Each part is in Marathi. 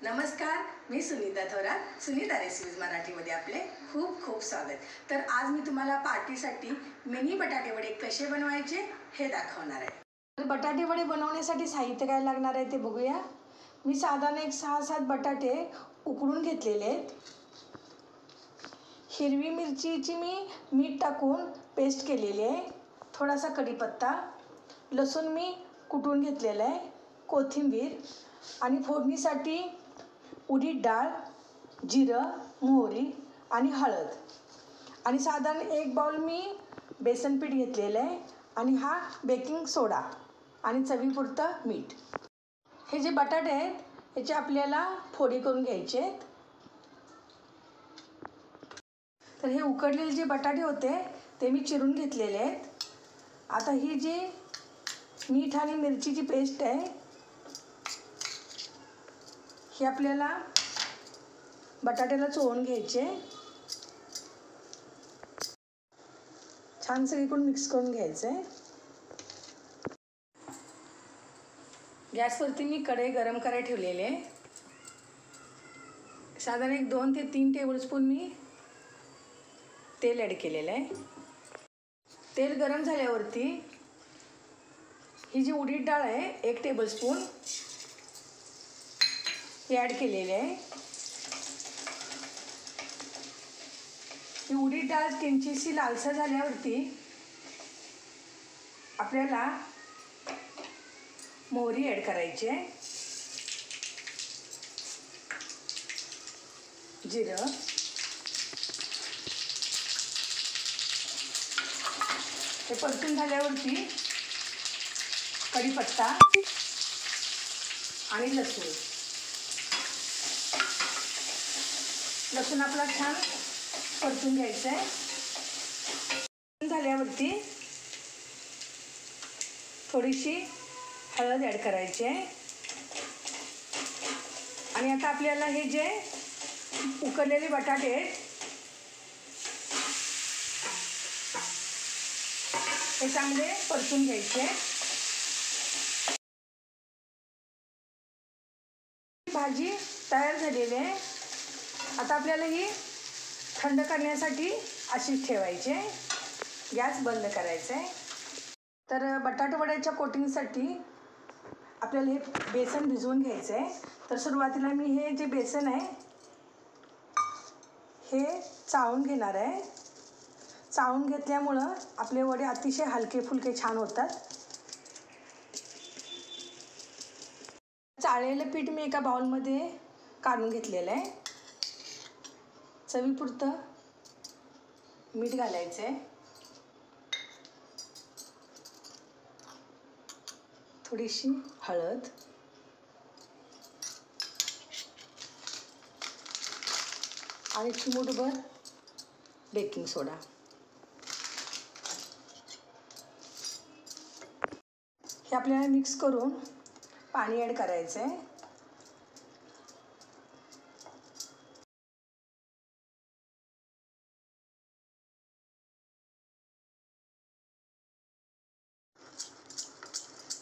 नमस्कार मी सुनीता थोरात सुनीता रेसिपीज मराठीमध्ये आपले खूप खूप स्वागत. तर आज मी तुम्हाला पार्टीसाठी मिनी बटाटे वडे कसे बनवायचे हे दाखवणार आहे. तर बटाटे वडे बनवण्यासाठी साहित्य काय लागणार आहे ते बघूया. मी साधारण एक सहा सात बटाटे उकडून घेतलेले आहेत. हिरवी मिरचीची मी मीठ टाकून पेस्ट केलेली आहे. थोडासा कढीपत्ता लसूण मी कुटून घेतलेलं आहे कोथिंबीर आणि फोडणीसाठी उडीद डाळ जिरं मोहरी आणि हळद. आणि साधारण एक बाउल मी बेसन पीठ घेतलेलं आहे आणि हा बेकिंग सोडा आणि चवीपुरतं मीठ. हे जे बटाटे आहेत ह्याचे आपल्याला फोडी करून घ्यायचे आहेत तर हे उकडलेले जे बटाटे होते ते मी चिरून घेतलेले आहेत. आता ही जी मीठ आणि मिरचीची पेस्ट आहे हे आपल्याला बटाट्याला चोळून घ्यायचे. छान सगळीकडून मिक्स करून घ्यायचं. आहे गॅसवरती मी कढई गरम करायला ठेवलेले आहे. साधारण एक दोन ते तीन टेबलस्पून मी तेल ॲड केलेलं आहे. तेल गरम झाल्यावरती ही जी उडीद डाळ आहे एक टेबलस्पून ही ॲड केलेली आहे. ही उडीद डाळ किंचितशी लालसा झाल्यावरती आपल्याला मोहरी ॲड करायची आहे. जिरं. हे परतून झाल्यावरती कढीपत्ता आणि लसूण. लसूण आपला छान परतून घ्यायचं आहे झाल्यावरती थोडीशी हळद ॲड करायची आहे आणि आता आपल्याला हे जे उकडलेले बटाटे आहेत हे चांगले परतून घ्यायचे. भाजी तयार झालेली आहे. आता आपल्याला ही थंड करण्यासाठी अशीच ठेवायची आहे. गॅस बंद करायचा आहे. तर बटाटवड्याच्या कोटिंगसाठी आपल्याला हे बेसन भिजवून घ्यायचं आहे. तर सुरुवातीला मी हे जे बेसन आहे हे चाळून घेणार आहे. चावून घेतल्यामुळं आपले वडे अतिशय हलके फुलके छान होतात. चाळलेलं पीठ मी एका बाउलमध्ये काढून घेतलेलं आहे. चवीपुरतं मीठ घालायचं आहे थोडीशी हळद. आणि चिमूटभर बेकिंग सोडा. हे आपल्याला मिक्स करून पाणी ॲड करायचं आहे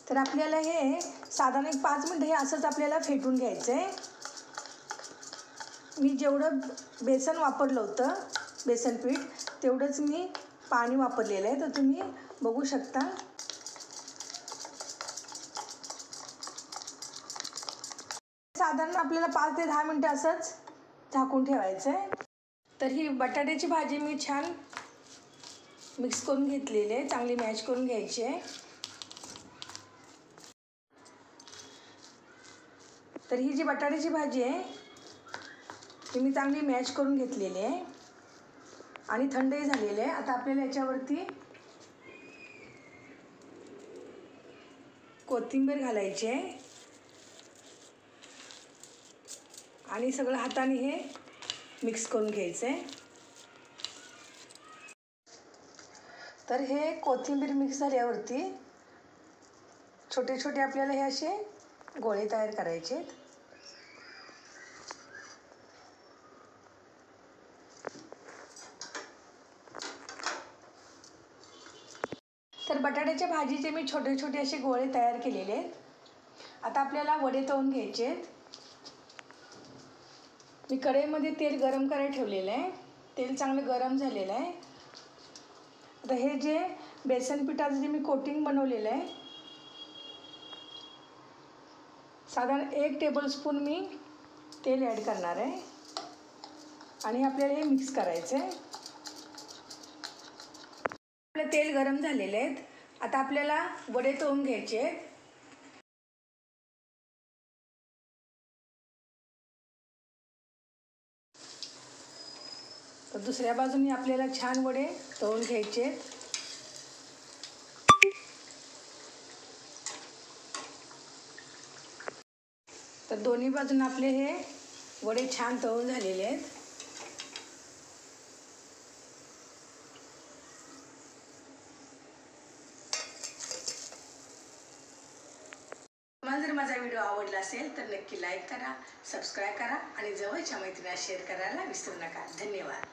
तर आपल्याला हे साधारण एक पाच मिनटं हे असंच आपल्याला फेटून घ्यायचं आहे मी जेवढं बेसन वापरलं होतं बेसन पीठ तेवढंच मी पाणी वापरलेलं आहे. तर तुम्ही बघू शकता. साधारण आपल्याला पाच ते दहा मिनटं असंच झाकून ठेवायचं आहे तर ही बटाट्याची भाजी मी छान मिक्स करून घेतलेली आहे. चांगली मॅच करून घ्यायची आहे. तर ही जी बटाट्याची भाजी आहे ती मी चांगली मॅच करून घेतलेली आहे. आणि थंडही झालेली आहे. आता आपल्याला याच्यावरती कोथिंबीर घालायची आहे. आणि सगळं हाताने हे मिक्स करून घ्यायचं आहे तर हे कोथिंबीर मिक्स झाल्यावरती छोटे छोटे आपल्याला हे असे गोळे तयार करायचे आहेत तर बटाट्याच्या भाजीचे मी छोटे छोटे असे गोळे तयार केलेले. आहेत आता आपल्याला वडे तळून घ्यायचे आहेत मी कढईमध्ये तेल गरम करायला ठेवलेलं आहे. तेल चांगलं गरम झालेलं आहे. आता हे जे बेसन पिठाचं जे मी कोटिंग बनवलेलं आहे साधारण एक टेबलस्पून मी तेल ॲड करणार आहे. आणि आपल्याला हे मिक्स करायचं आहे आपलं तेल गरम झालेले आहेत आता आपल्याला वडे तळून घ्यायचे आहेत. तर दुसऱ्या बाजूनी आपल्याला छान वडे तळून घ्यायचे आहेत. तर दोन्ही बाजून आपले हे वडे छान तळून झालेले आहेत. तुम्हाला जर माझा व्हिडिओ आवडला असेल तर नक्की लाईक करा सबस्क्राईब करा आणि जवळच्या मैत्रिणीला शेअर करायला विसरू नका. धन्यवाद.